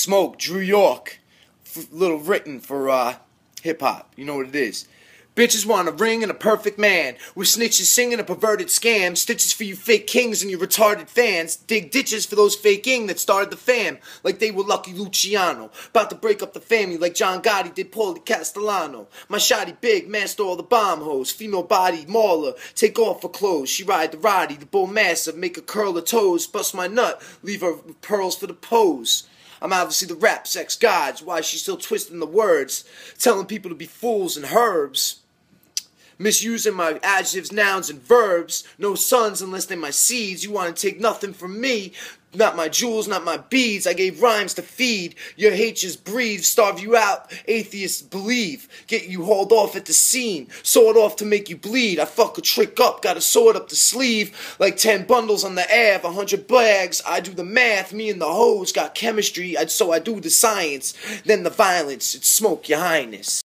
Smoke, Drew York, little written for uh, hip hop. You know what it is. Bitches want a ring and a perfect man. With snitches singing a perverted scam. Stitches for you fake kings and your retarded fans. Dig ditches for those faking that started the fam. Like they were Lucky Luciano. About to break up the family like John Gotti did Paulie Castellano. My shoddy big, master all the bomb hoes. Female body, mauler. Take off her clothes. She ride the roddy. The bull massive. Make her curl her toes. Bust my nut. Leave her pearls for the pose. I'm obviously the rap sex gods. Why she still twisting the words, telling people to be fools and herbs. Misusing my adjectives, nouns, and verbs. No sons unless they're my seeds. You want to take nothing from me. Not my jewels, not my beads. I gave rhymes to feed. Your hate just breathe, starve you out. Atheists believe. Get you hauled off at the scene. Sword off to make you bleed. I fuck a trick up, got a sword up the sleeve. Like 10 bundles on the Ave, a 100 bags. I do the math. Me and the hoes got chemistry, so I do the science. Then the violence. It's smoke, your highness.